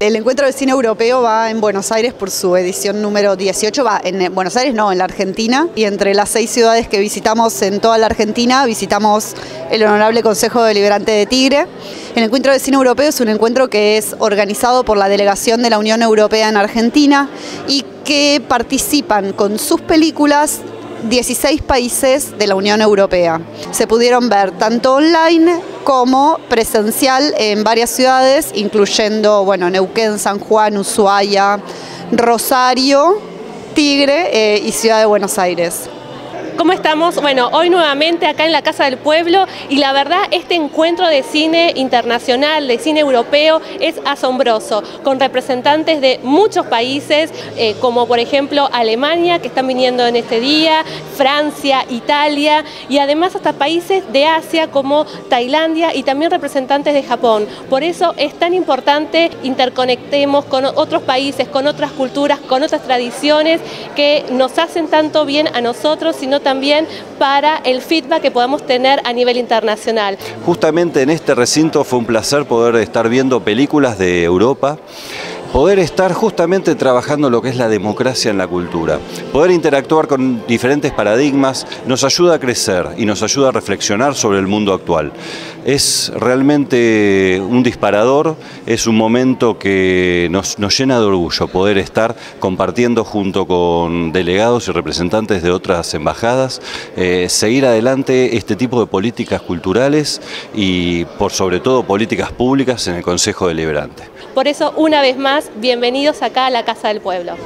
El Encuentro de Cine Europeo va en Buenos Aires por su edición número 18, va en eh, Buenos Aires, no, en la Argentina. Y entre las seis ciudades que visitamos en toda la Argentina, visitamos el Honorable Consejo Deliberante de Tigre. El Encuentro de Cine Europeo es un encuentro que es organizado por la Delegación de la Unión Europea en Argentina y que participan con sus películas 16 países de la Unión Europea. Se pudieron ver tanto online como presencial en varias ciudades, incluyendo bueno, Neuquén, San Juan, Ushuaia, Rosario, Tigre eh, y Ciudad de Buenos Aires. ¿Cómo estamos? Bueno, hoy nuevamente acá en la Casa del Pueblo y la verdad este encuentro de cine internacional, de cine europeo, es asombroso, con representantes de muchos países, eh, como por ejemplo Alemania, que están viniendo en este día, Francia, Italia y además hasta países de Asia como Tailandia y también representantes de Japón. Por eso es tan importante interconectemos con otros países, con otras culturas, con otras tradiciones que nos hacen tanto bien a nosotros, sino también para el feedback que podamos tener a nivel internacional. Justamente en este recinto fue un placer poder estar viendo películas de Europa poder estar justamente trabajando lo que es la democracia en la cultura. Poder interactuar con diferentes paradigmas nos ayuda a crecer y nos ayuda a reflexionar sobre el mundo actual. Es realmente un disparador, es un momento que nos, llena de orgullo poder estar compartiendo junto con delegados y representantes de otras embajadas, eh, seguir adelante este tipo de políticas culturales y por sobre todo políticas públicas en el Consejo Deliberante. Por eso, una vez bienvenidos acá a la Casa del Pueblo.